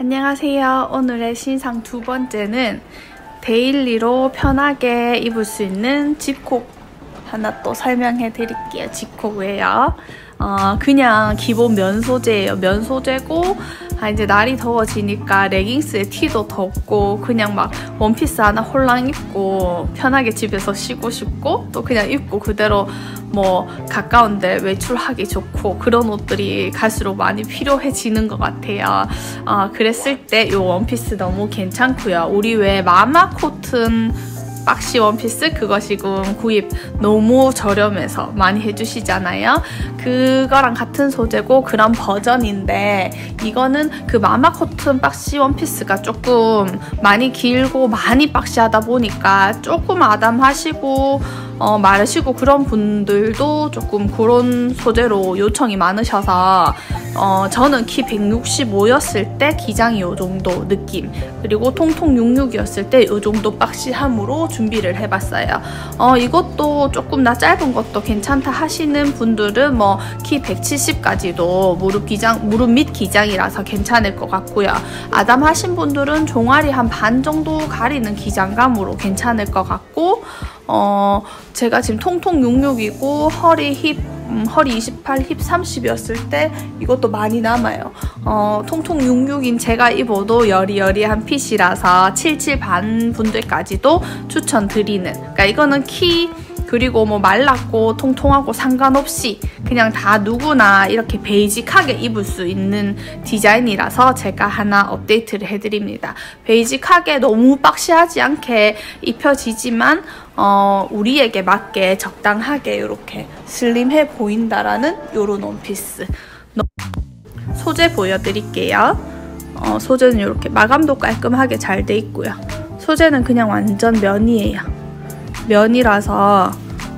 안녕하세요. 오늘의 신상 두 번째는 daily로 편하게 입을 수 있는 집콕 하나 또 설명해 드릴게요. 집콕이에요. 어, 그냥 기본 면 소재예요. 면 소재고 아, 이제 날이 더워지니까 레깅스에 티도 덥고 그냥 막 원피스 하나 홀랑 입고 편하게 집에서 쉬고 싶고 또 그냥 입고 그대로 뭐 가까운데 외출하기 좋고 그런 옷들이 갈수록 많이 필요해지는 것 같아요. 어, 그랬을 때 이 원피스 너무 괜찮고요. 우리 왜 마마 코튼 boxy 원피스 지금 구입 너무 저렴해서 많이 해주시잖아요. 그거랑 같은 소재고 그런 버전인데 이거는 그 마마 코튼 boxy 원피스가 조금 많이 길고 많이 boxy하다 보니까 조금 아담하시고 어, 마르시고 그런 분들도 조금 그런 소재로 요청이 많으셔서 어, 저는 키 165였을 때 기장이 이 정도 느낌 그리고 통통 66이었을 때이 정도 박시함으로 준비를 해봤어요. 어, 이것도 조금 나 짧은 것도 괜찮다 하시는 분들은 뭐 키 170까지도 무릎 기장 무릎 밑 기장이라서 괜찮을 것 같고요. 아담 하신 분들은 종아리 한 반 정도 가리는 기장감으로 괜찮을 것 같고 어, 제가 지금 통통 66이고 허리 힙 음, 허리 28, 힙 30이었을 때 이것도 많이 남아요. 어, 통통 66인 제가 입어도 여리여리한 핏이라서 77 반 분들까지도 추천드리는 그러니까 이거는 키 그리고 뭐 말랐고 통통하고 상관없이 그냥 다 누구나 이렇게 베이직하게 입을 수 있는 디자인이라서 제가 하나 업데이트를 해드립니다. 베이직하게 너무 박시하지 않게 입혀지지만 어, 우리에게 맞게 적당하게 이렇게 슬림해 보인다라는 이런 원피스 소재 보여드릴게요. 어, 소재는 이렇게 마감도 깔끔하게 잘 돼 있고요. 소재는 그냥 완전 면이에요. 면이라서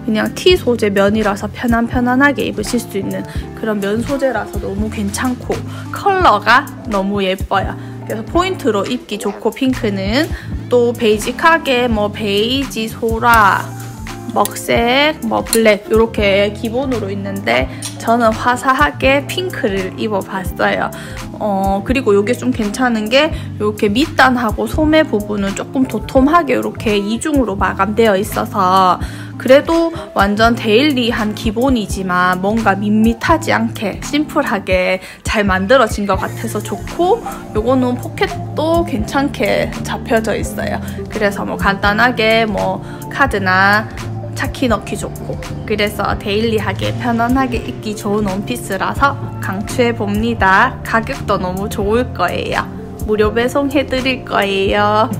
그냥 티 소재 면이라서 편안 편안하게 입으실 수 있는 그런 면 소재라서 너무 괜찮고 컬러가 너무 예뻐요. 그래서 포인트로 입기 좋고 핑크는 또 basic하게 뭐 베이지, 소라, 먹색, 뭐 블랙 이렇게 기본으로 있는데 저는 화사하게 핑크를 입어봤어요. 어 그리고 이게 좀 괜찮은 게 이렇게 밑단하고 소매 부분은 조금 도톰하게 이렇게 이중으로 마감되어 있어서 그래도 완전 daily한 기본이지만 뭔가 밋밋하지 않게 심플하게 잘 만들어진 것 같아서 좋고 요거는 포켓도 괜찮게 잡혀져 있어요. 그래서 뭐 간단하게 뭐 카드나 차키 넣기 좋고 그래서 데일리하게 편안하게 입기 좋은 원피스라서 강추해봅니다. 가격도 너무 좋을 거예요. 무료 배송해드릴 거예요.